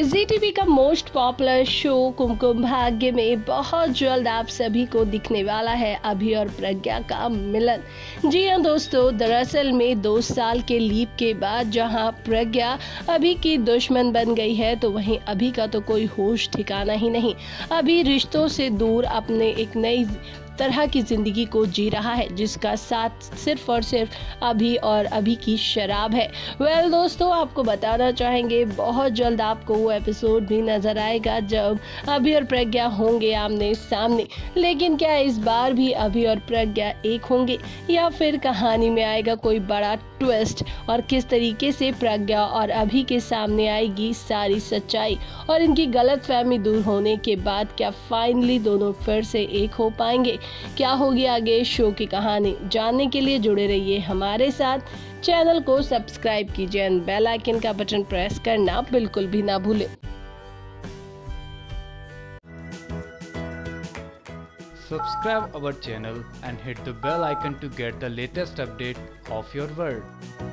Zee TV का most popular show Kumkum Bhagya में बहुत जल्द आप सभी को दिखने वाला है अभी और प्रज्ञा का मिलन। जी हाँ दोस्तों, दरअसल में दो साल के लीप के बाद जहाँ प्रज्ञा अभी की दुश्मन बन गई है तो वहीं अभी का तो कोई होश ठिकाना ही नहीं। अभी रिश्तों से दूर अपने एक नई तरह की ज़िंदगी को जी रहा है जिसका साथ सिर्फ़ और सिर्फ़ अभी और अभी की शराब है। वेल well, दोस्तों आपको बताना चाहेंगे बहुत जल्द आपको वो एपिसोड भी नज़र आएगा जब अभी और प्रज्ञा होंगे आमने सामने। लेकिन क्या इस बार भी अभी और प्रज्ञा एक होंगे? या फिर कहानी में आएगा कोई बड़ा ट्विस्ट और किस तरीके से प्रज्ञा और अभी के सामने आएगी सारी सच्चाई? और इनकी गलत फहमी दूर होने के बाद क्या फाइनली दोनों फिर से एक हो पाएँगे? क्या होगी आगे शो की कहानी? जानने के लिए जुड़े रहिए हमारे साथ। चैनल को सब्सक्राइब कीजिए एंड बेल आइकन का बटन प्रेस करना बिल्कुल भी ना भूलें। Subscribe our channel and hit the bell icon to get the latest update of your world.